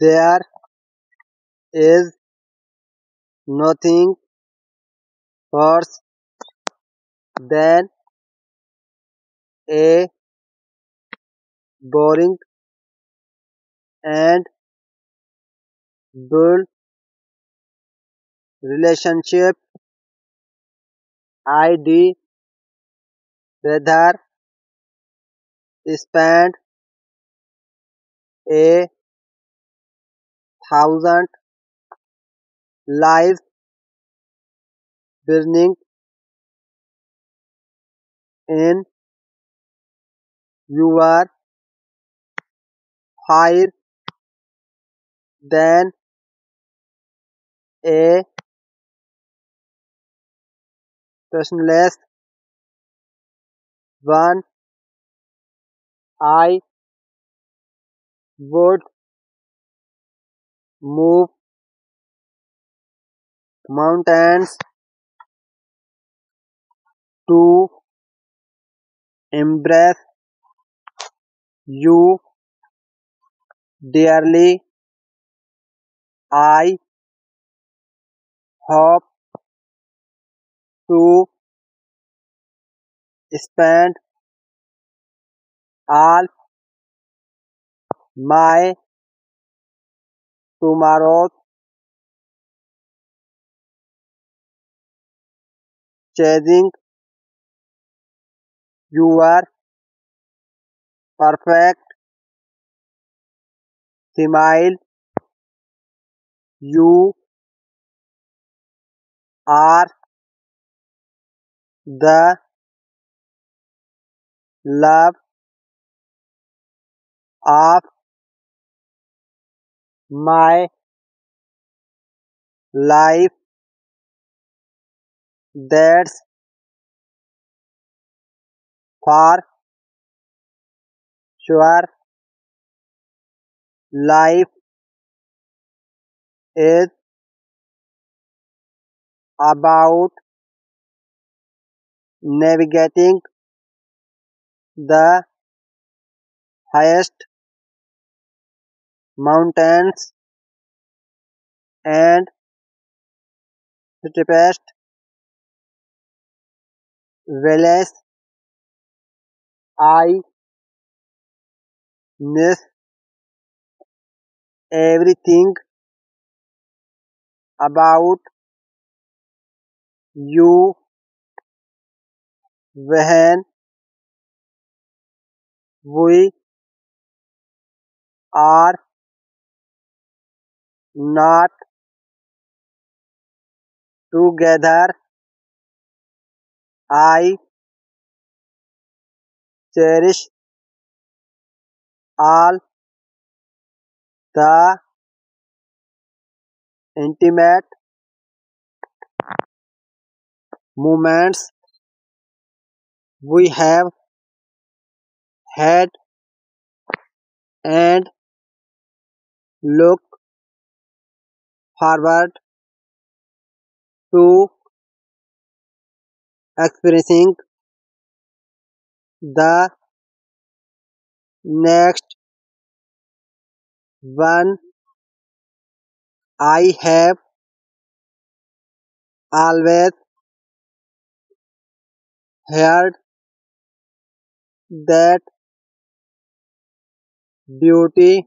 There is nothing worse than a boring and dull relationship. I'd rather spend a thousand lives burning in your higher than a passionless one. I would move mountains to embrace you dearly. I hope to spend all my tomorrows chasing your perfect. Smile. You are the love of my life. That's for sure. Life is about navigating the highest mountains and steepest valleys. I miss everything about you when we are not together. I cherish all the intimate moments we have had and look forward to experiencing the next one. I have always heard that beauty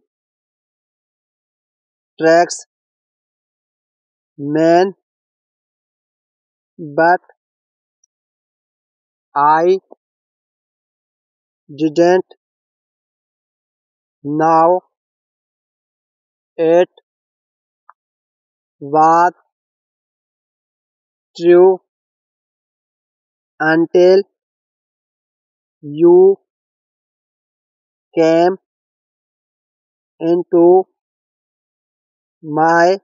attracts men, but I didn't know it was true until you came into my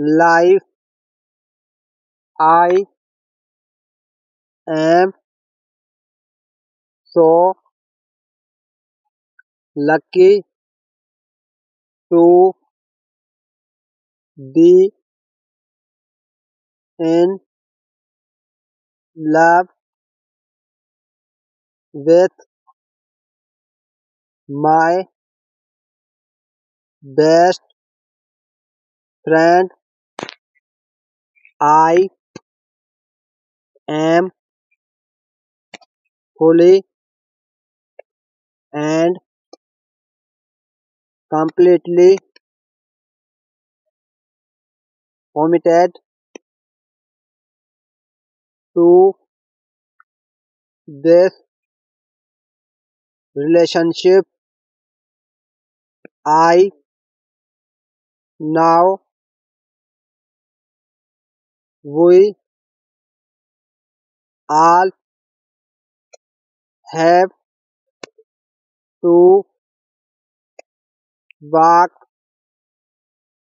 life. I am so lucky to be in love with my best friend I am fully and completely committed to this relationship. I now we all have to walk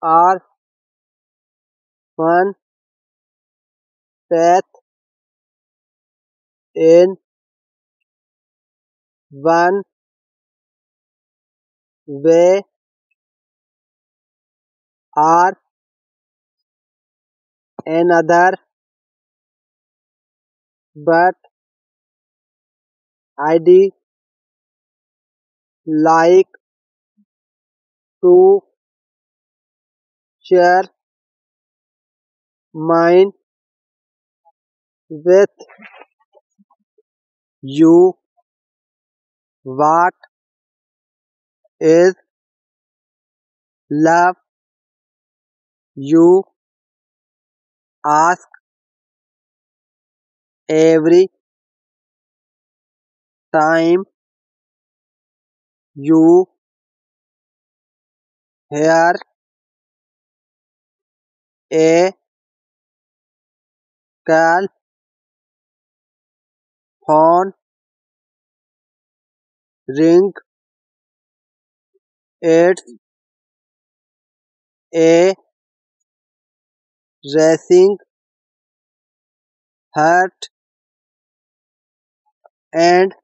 our one path in one way or another but I'd like to share mine with you. What is love you ask every time you hear a call phone ring it's a racing heart and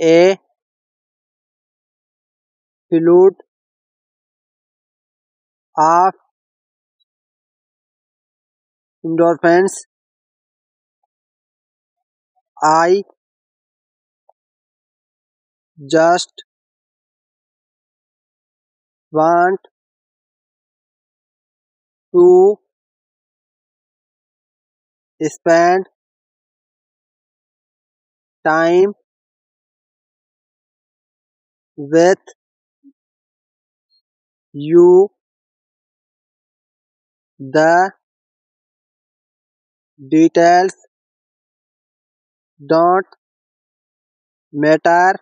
a flute of endorphins. I just want to spend time with you the details don't matter